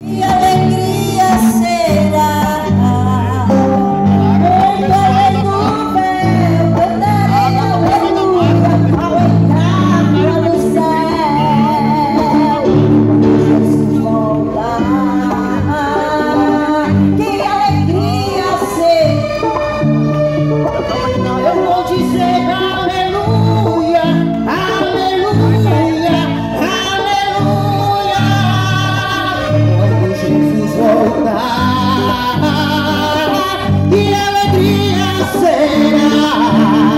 Yeah. Que alegria será.